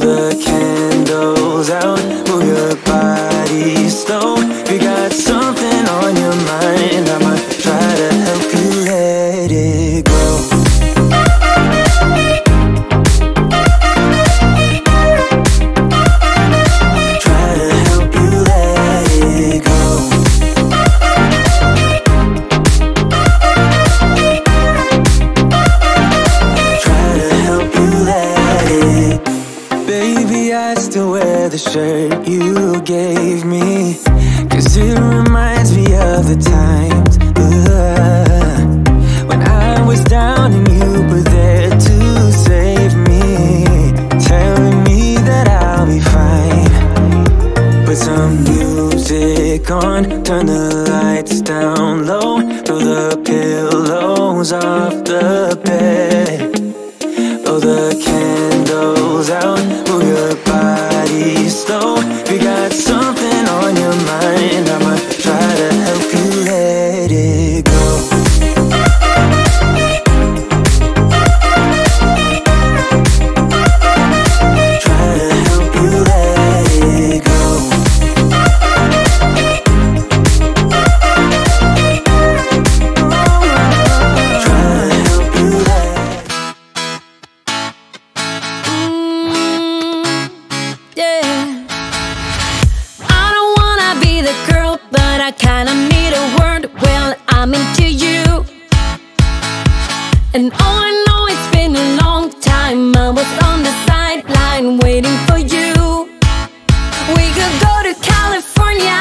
the candles out Move your body slow You got something on your mind was down doubting you, but there to save me, telling me that I'll be fine. Put some music on, turn the lights down low, throw the pillows off the bed, blow the candles out, move your body slow. If you got something on your mind, I'm And oh, I know it's been a long time. I was on the sideline waiting for you. We could go to California